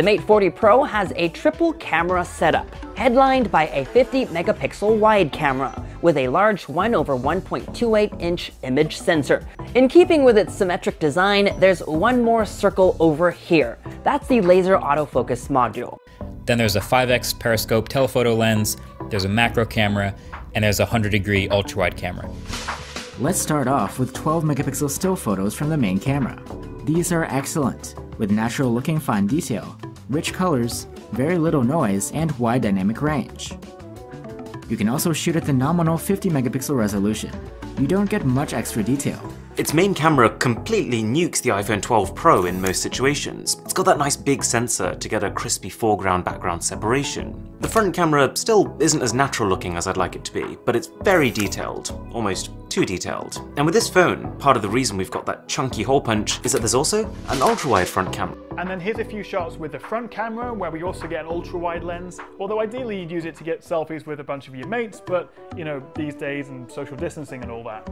The Mate 40 Pro has a triple camera setup, headlined by a 50 megapixel wide camera with a large 1 over 1.28 inch image sensor. In keeping with its symmetric design, there's one more circle over here. That's the laser autofocus module. Then there's a 5x periscope telephoto lens, there's a macro camera, and there's a 100 degree ultra wide camera. Let's start off with 12 megapixel still photos from the main camera. These are excellent, with natural looking fine detail, rich colors, very little noise, and wide dynamic range. You can also shoot at the nominal 50 megapixel resolution. You don't get much extra detail, its main camera completely nukes the iPhone 12 Pro in most situations. It's got that nice big sensor to get a crispy foreground-background separation. The front camera still isn't as natural looking as I'd like it to be, but it's very detailed, almost too detailed. And with this phone, part of the reason we've got that chunky hole punch is that there's also an ultra-wide front camera. And then here's a few shots with the front camera where we also get an ultra-wide lens, although ideally you'd use it to get selfies with a bunch of your mates, but you know, these days and social distancing and all that.